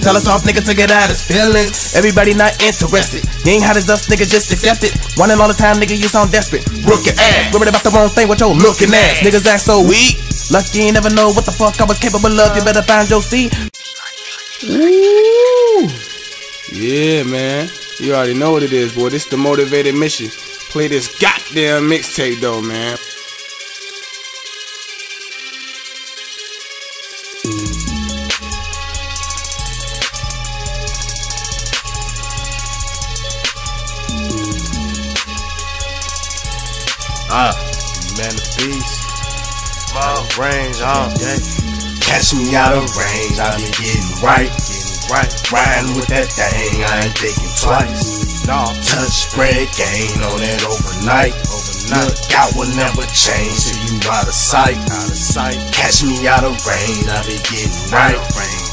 Tell us off nigga to get out his feelings. Everybody not interested. You ain't hot as us, nigga, just accept it. Whining all the time, nigga, you sound desperate. Rookie ass. Worried about the wrong thing with your looking ass. Niggas act so weak. Lucky you never know what the fuck I was capable of. You better find your seat. Woo! Yeah, man. You already know what it is, boy. This the motivated mission. Play this goddamn mixtape, though, man. Uh, man, the beast. Out of range, uh, yeah. Catch me out of range, I be getting right, getting right. Riding with that thing, I ain't thinking twice. No, touch spread gain on that overnight. Overnight, out will never change till you out of sight. Out of sight. Catch me out of range, I be getting right.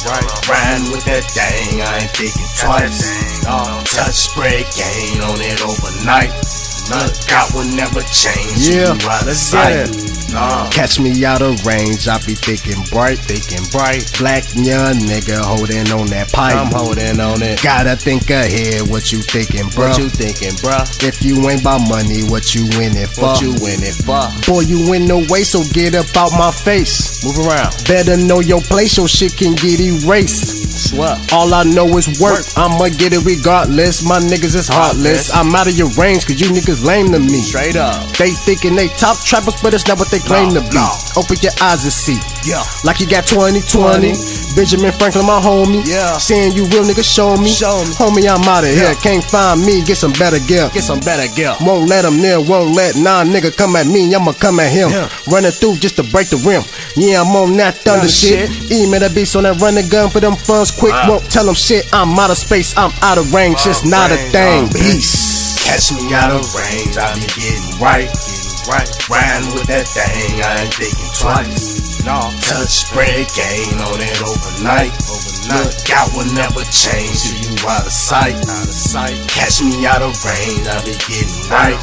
Right, riding with that thing, I ain't thinking twice. No, touch spread gain on it overnight. Knockout will never change. Yeah, you out let's get it. Nah. Catch me out of range, I be thinking bright, thinking bright. Black young nigga holding on that pipe. I'm holding on it. Gotta think ahead, what you thinking, bro? What you thinking, bro? if you ain't by money, what you in it for? What you in it for? Boy, you in the way, so get up out my face. Move around. Better know your place, your shit can get erased. All I know is work. I'ma get it regardless. My niggas is heartless. I'm out of your range, cause you niggas lame to me. Straight up. They thinking they top trappers, but it's not what they claim No, to be. no. Open your eyes and see. Yeah. Like you got 2020. Benjamin Franklin, my homie. Yeah. Saying you real niggas show me. Show me. Homie, I'm out of Yeah. here. Can't find me, get some better gear. Get some better gear. Won't let him near, won't let nah nigga come at me, I'ma come at him. Yeah. Running through just to break the rim. Yeah, I'm on that thunder Thunder shit. shit. Eman Da Beast on that running gun for them funds quick. Ah. Won't tell them shit, I'm out of space, I'm out of range. Out It's of not a thing. out of Peace. Catch me out of range, I be getting right, getting right. Riding with that thing, I ain't thinking twice. No, touch spread gain on it overnight. Overnight, out will never change till you out of sight. Out of sight. Catch me out of range, I be getting right.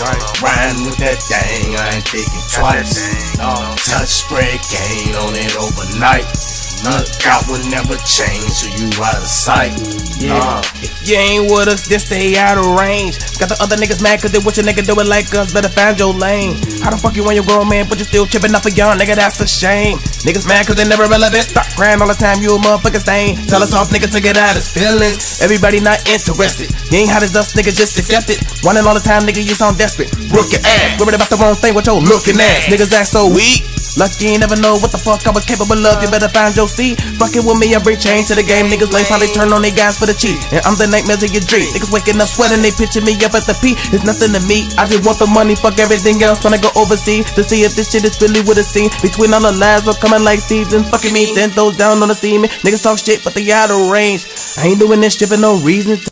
Right, riding with that thing, I ain't thinking twice. No, touch spread gain on it overnight. Knockout will never change so you out of sight. Yeah. Nah. If you ain't with us, then stay out of range. Got the other niggas mad cause they wish a nigga do it like us. Better find your lane. How the fuck you want your grown man, but you still chipping off a young nigga? That's a shame. Niggas mad cause they never relevant. Stop crying all the time, you a motherfucking stain. Tell us off nigga to get out his feelings. Everybody not interested. You ain't hot as us, nigga, just accept it. Whining all the time, nigga, you sound desperate. Rookie ass. Worried about the wrong thing what your looking at. Niggas act so weak. Lucky never know what the fuck I was capable of. You better find your seat. Fucking with me, I bring change to the game. Niggas lame, probably turn on their guys for the cheat. And I'm the nightmares of your dream. Niggas waking up sweating, they pitching me up at the P. It's nothing to me. I just want the money, fuck everything else. Wanna go overseas to see if this shit is really what it seems. Between all the lies, are coming like seeds and fucking me. Send those down on the semen. Niggas talk shit, but they out of range. I ain't doing this shit for no reason.